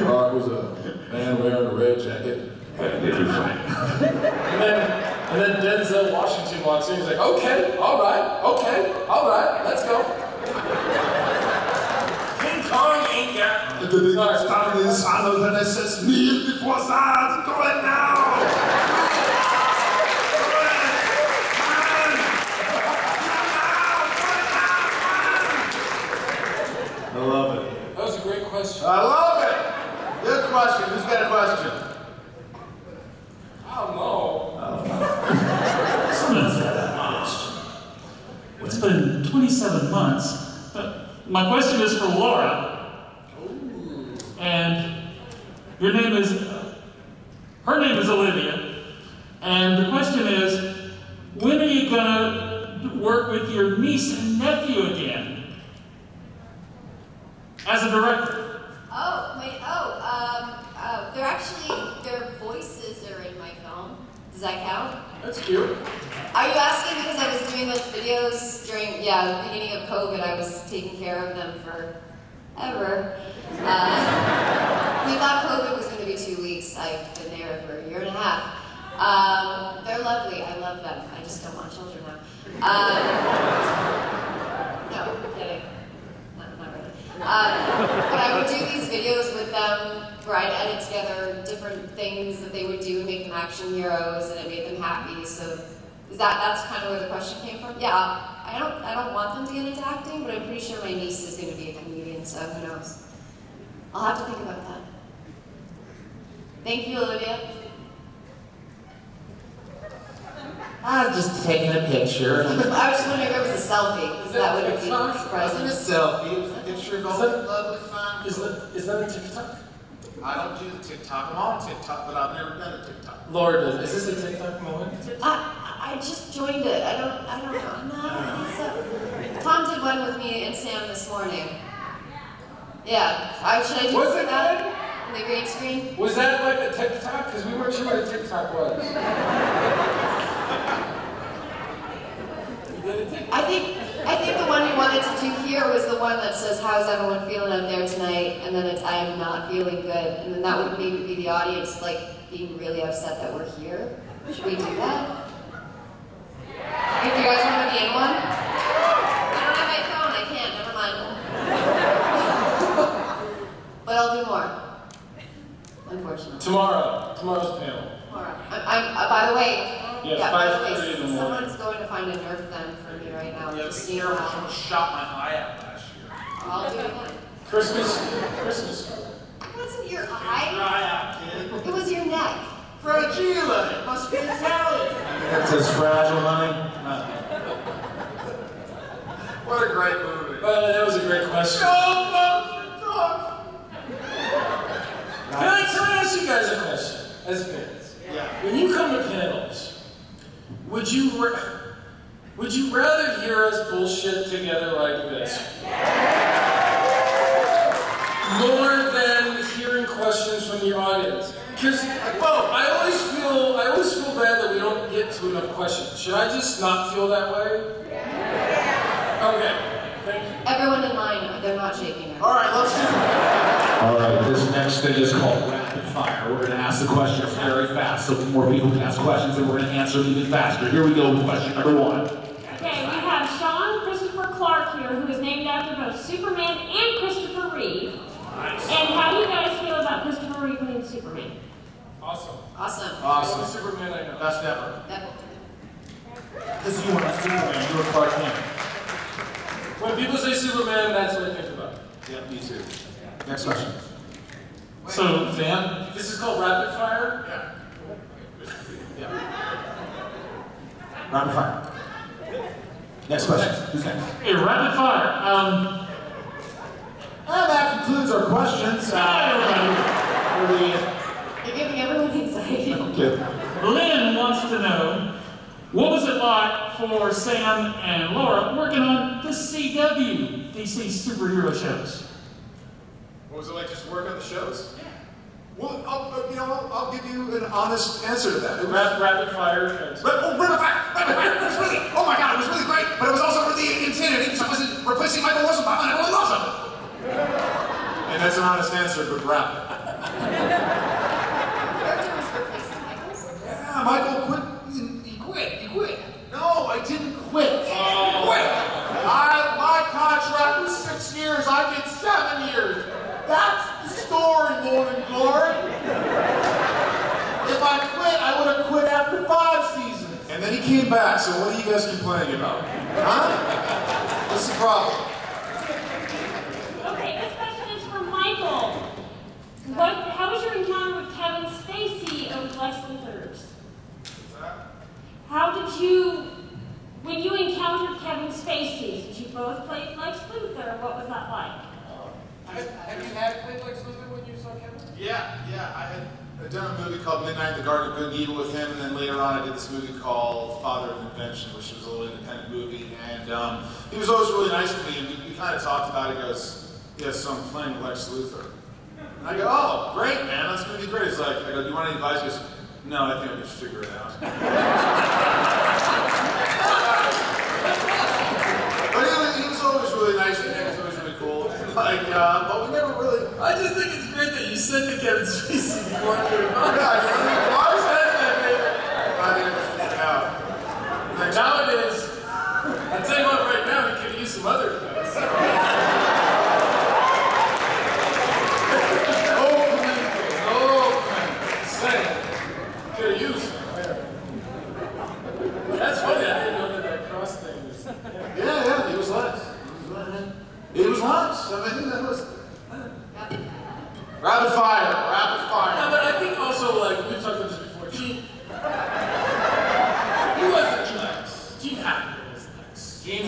Clark was a man wearing a red jacket. Hey, did And then, and then Denzel Washington walks in. He's like, okay, all right, okay, all right, let's go. King Kong ain't got. Sorry. Started in Sano, then it says, kneel before Zod, go it now! I love it. That was a great question. I love it. Good question. Who's got a question? I don't know. Someone's got that question. It's been 27 months. But my question is for Laura. And your name is, her name is Olivia. And the question is, when are you gonna work with your niece and nephew again? As a director. Oh, wait, oh, um, oh, they're actually, their voices are in my film. Does that count? That's cute. Are you asking because I was doing those during, yeah, the beginning of COVID, I was taking care of them forever. Uh, we thought COVID was going to be two weeks. I've been there for a year and a half. Um, they're lovely. I love them. I just don't want children now. Um, no, I'm kidding. Um, but I would do these videos with them where I'd edit together different things that they would do and make them action heroes, and it made them happy. So is that that's kind of where the question came from? Yeah, I don't I don't want them to get into acting, but I'm pretty sure my niece is going to be a comedian, so who knows? I'll have to think about that. Thank you, Olivia. I'm just taking a picture. <laughs> I was just wondering if it was a selfie, because that would have been It surprising. wasn't a selfie, it was a picture of all the lovely fine. Is that, is that a TikTok? I don't do the TikTok, I'm on TikTok, but I've never done a TikTok. Laura does. Is this a TikTok moment? I, I just joined it. I don't, I don't know. I'm not, so. Tom did one with me and Sam this morning. Yeah. I, should I do Was it that? In the green screen? Was that like a TikTok? Because we weren't sure what a TikTok was. You did a TikTok. I think, I think the one we wanted to do here was the one that says, how's everyone feeling out there tonight? And then it's, I'm not feeling good. And then that would maybe be the audience, like, being really upset that we're here. Should we do that? If you guys want to be in one? I don't have my phone, I can't, never mind. <laughs> but I'll do more. Unfortunately. Tomorrow. Tomorrow's panel. Tomorrow. I'm, I'm uh, by the way, Yeah, yeah, by the 5:30 in the morning. someone's going to find a Nerf gun for me right now. Yeah, just so you know how. Shot my eye out last year. I'll do it again. Christmas. Christmas. It wasn't your Your eye, eye out, kid. it was your neck. Fragile, it must be Italian. That's as fragile, honey. What a great movie. Uh, that was a great question. Can I, can I ask you guys a question as fans? Yeah. When you come to panels, would you would you rather hear us bullshit together like this, more than hearing questions from the audience? Because well, I always feel I always feel bad that we don't get to enough questions. Should I just not feel that way? Yeah. Okay. Thank you. Everyone in line, they're not shaking. All right, let's do it. All right, this next thing is called rapid fire. We're going to ask the questions very fast so more people can ask questions and we're going to answer them even faster. Here we go question number one. Okay, we have Sean Christopher Clark here, who is named after both Superman and Christopher Reeve. And how do you guys feel about Christopher Reeve being Superman? Awesome. Awesome. Awesome. Superman I know. Best ever. That- Because you are Superman, you're Clark Kent. When people say Superman, that's what I think about. Yeah, me too. Next question. So, Fan? This is called rapid fire. Yeah. yeah. Rapid fire. Next question. Who's next? hey, rapid fire. Um, And that concludes our questions. Uh, for the- You're giving everyone anxiety. <laughs> Okay. Lynn wants to know, what was it like for Sam and Laura working on the CW, DC superhero shows? What was it like just to work on the shows? Yeah. Well, I'll, you know, I'll, I'll give you an honest answer to that. It was, Rap, rapid fire. But, oh, rapid fire, rapid fire, it was really, oh my god, it was really great, but it was also really intimidating because I wasn't replacing Michael Rosenbaum and everyone loves him. <laughs> And that's an honest answer, but rapid. <laughs> Character was replacing Michael's? Yeah, Michael quit, he quit, he quit. No, I didn't quit. Oh, he quit. I, my contract was six years. I did seven years. That's the story, Morning Glory. If I quit, I would have quit after five seasons. And then he came back, so what are you guys complaining about? Huh? What's the problem? Okay, this question is for Michael. What, how was your encounter with Kevin Spacey of Lex Luthor's? How did you, when you encountered Kevin Spacey, since you both played Lex Luthor, what was that like? Have, have you had played Lex Luthor when you saw Kevin? Yeah, yeah, I had I'd done a movie called Midnight in the Garden of Good and Evil with him, and then later on I did this movie called Father of Invention, which was a little independent movie, and um, he was always really nice to me, and we, we kind of talked about it, he goes, yeah, so I'm playing Lex Luthor. And I go, oh, great, man, that's going to be great. He's like, I go, do you want any advice? He goes, no, I think I can just figure it out. But he was, he was always really nice to me, he was always really cool. <laughs> Like, uh, but we never really, I just think it's great that you said to Kevin Spacey <laughs> before you were Yeah, I mean, why is that my favorite? I didn't figure it out. Next Nowadays, I tell you what, right now we could use some other guys.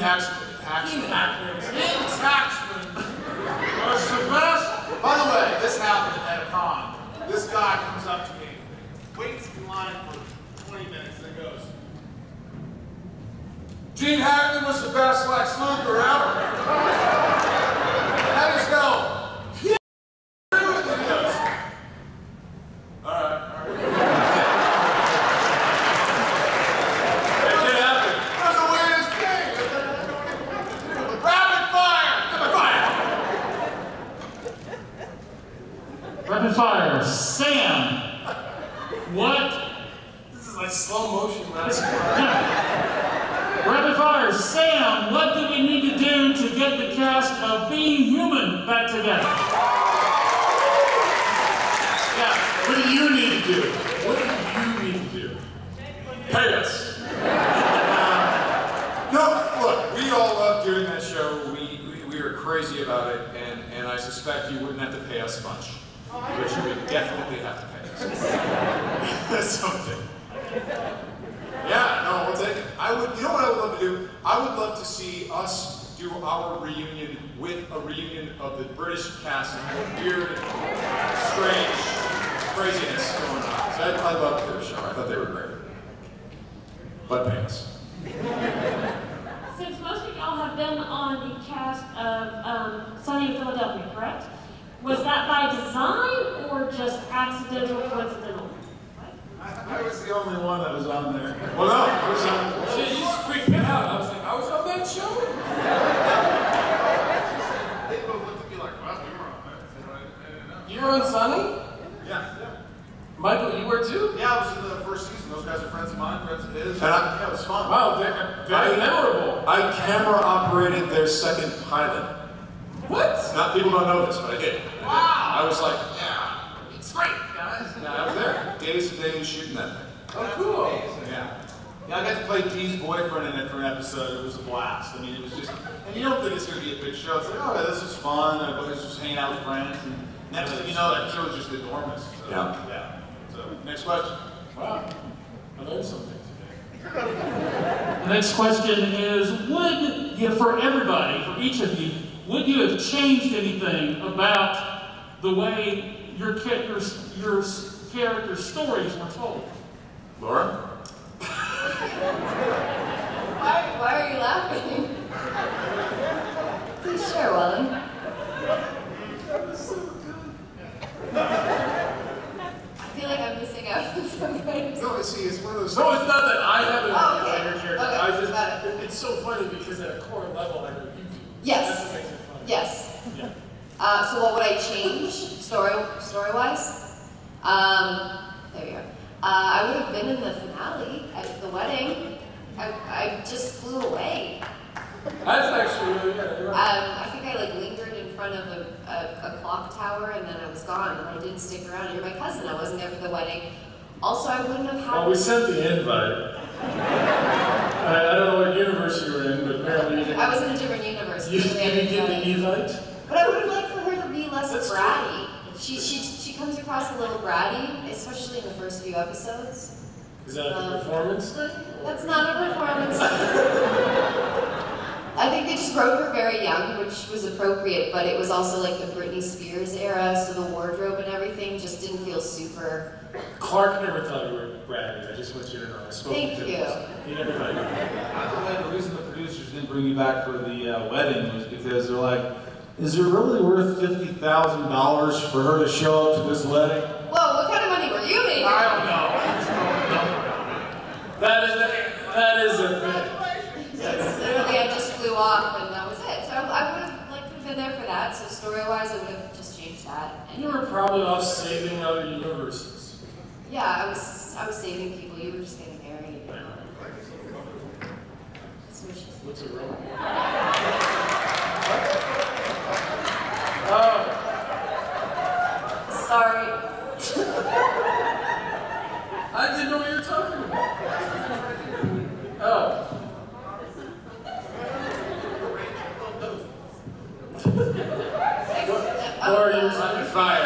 Taxman. Hackman. Gene Taxman. Was the best. By the way, this happened at a con. This guy comes up to me, waits in line for 20 minutes, and then goes, Gene Hackman was the best Lex Luthor ever. How does it go? Yeah, I agree with you. He goes, All right, all right. It did happen. That's the weirdest thing. Rapid fire! Rapid fire! Rapid fire. Sam, what? This is like slow motion last <laughs> Rapid fire. Sam, what do we need to do to get the cast of Being Human back together? Yeah, what do you need to do? What do you need to do? Pay us. Uh, no, look, we all loved doing that show. We, we, we were crazy about it, and, and I suspect you wouldn't have to pay us much. But you would definitely have to pay us. <laughs> That's something. Yeah, no, we'll take it. I would, you know what I would love to do? I would love to see us do our reunion with a reunion of the British cast and weird, strange craziness going on. So I, I loved their show. I thought they were great. But pay us. Since most of y'all have been on the cast of um, Sunny in Philadelphia, correct? Was that by design or just accidental, coincidental? I was the only one that was on there. Well, no, I was on. Shit, you I was on that show? People looked at me like, well, you were on there. I said, "I- I didn't know." You were on Sunny? Yeah, yeah. Michael, you were too? Yeah, I was in the first season. Those guys are friends of mine, friends of his. And I- yeah, it was fun. Wow, very, very memorable. I camera operated their second pilot. What? Not people don't know this, but I did. Wow. I was like, yeah, it's great, guys. Yeah, I was there. Days and days shooting that thing. Oh, cool. Yeah. Yeah, I got to play Dee's boyfriend in it for an episode. It was a blast. I mean, it was just, and you don't think it's going to be a big show. It's like, oh, yeah, this is fun. I was just hanging out with friends. And next thing you know, that show is just enormous. So, Yeah. Yeah. So, next question. Wow. I learned something today. The <laughs> next question is, would you, for everybody, for each of you, would you have changed anything about the way your character's, your s- character stories were told? Laura? Why, why are you laughing? Please share, Welling. it's so good I feel like I'm missing out sometimes. No, see, it's one of those. No, it's not that I have an Oh, idea okay. about your character. Okay, I just, it. it's so funny because at a core level, I know you do. Yes. That's what makes it funny. Yes. Yeah. Uh, so what would I change story story wise? Um, there we go. Uh, I would have been in the finale at the wedding. I, I just flew away. That's actually. You're Um. I think I like lingered in front of a, a, a clock tower and then I was gone and I didn't stick around. You're my cousin. I wasn't there for the wedding. Also, I wouldn't have had. Well, we sent the invite. <laughs> I, I don't know what universe you were in, but apparently you didn't. I was in a different universe. You, didn't get the invite. But I would have liked for her to be less That's bratty. She, she, she comes across a little bratty, especially in the first few episodes. Is that Um, the performance thing? That's not a performance. I think they just wrote her very young, which was appropriate, but it was also like the Britney Spears era, so the wardrobe and everything just didn't feel super. Clark never thought you were bratty. I just want you to know. I spoke Thank to him. you. He never thought you were By the the reason the producers didn't bring you back for the uh, wedding was because they're like, is it really worth $50,000 for her to show up to this wedding? Whoa, what kind of money were you making? I don't know. I just throw a number out there. That is a, that is a thing. Literally, I just flew off, and that was it. So I, I would have liked to have been there for that. So story-wise, I would have just changed that. And You were probably off saving other universes. yeah, I was I was saving people. You were just getting married. Swishes. What's a rope? <laughs> Oh, Sorry. I didn't know what you were talking about. Oh. Or you Rapid fire.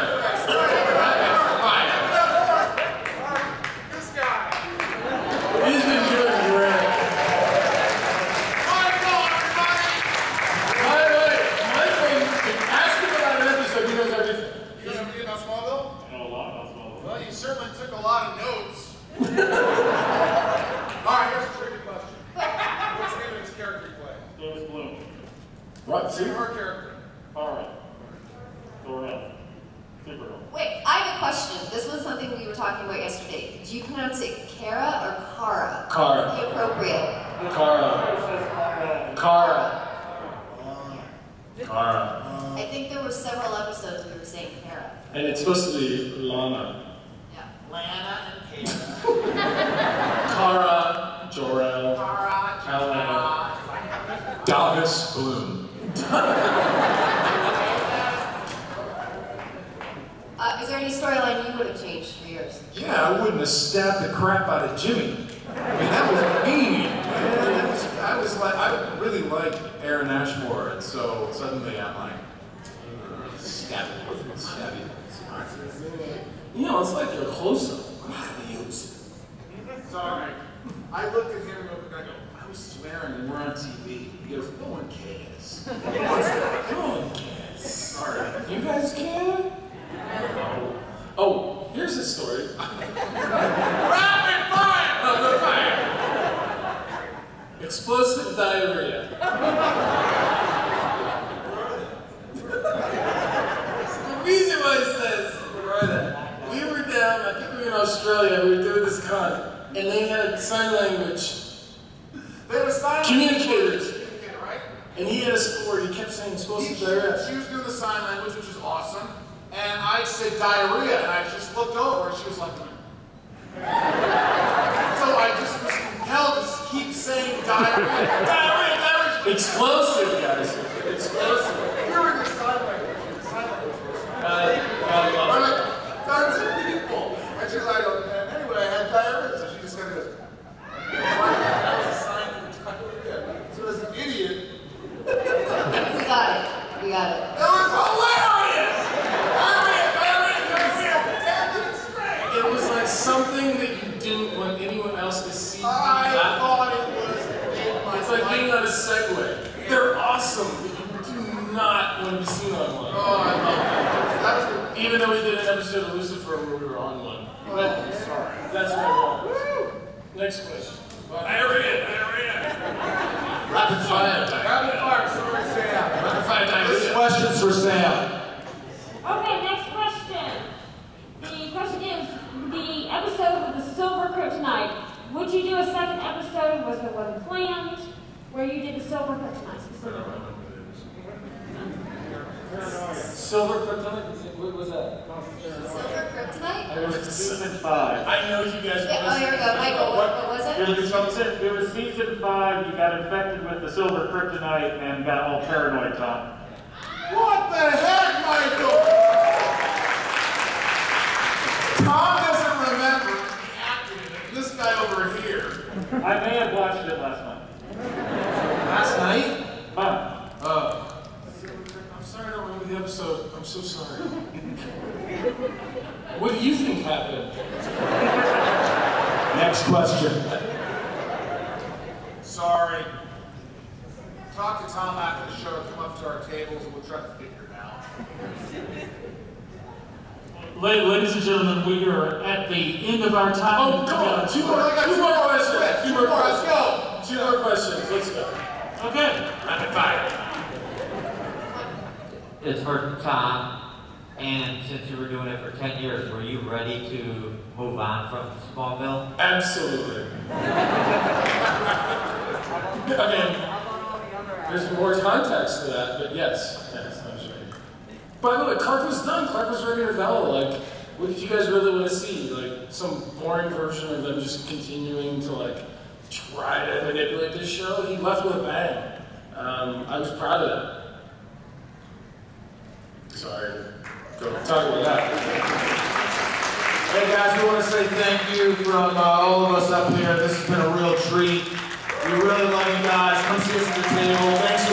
It was season five, you got infected with the silver kryptonite and got all paranoid, Tom. What the heck, Michael? Tom doesn't remember this guy over here. I may have watched it last night. Last night? Huh. Uh, I'm sorry I don't remember the episode. I'm so sorry. what do you think happened? <laughs> Next question. Tom after the show come up to our tables and we'll try to figure it out. Ladies and gentlemen, we are at the end of our time. Oh, come on. Two more. Two more questions. Two more. Let's go. Two more questions. Let's go. Okay. Rapid fire. It's for Tom, and since you were doing it for 10 years, were you ready to move on from Smallville? Absolutely. <laughs> okay. There's more context to that, but yes, yes, I'm sure. By the way, Clark was done. Clark was ready to go. Like, what did you guys really want to see? Like, some boring version of them just continuing to like try to manipulate this show? He left with a bang. Um, I was proud of that. Sorry. Go talk about that. Hey guys, we want to say thank you from uh, all of us up here. This has been a real treat. We really love you guys. Come see us at the table. Thanks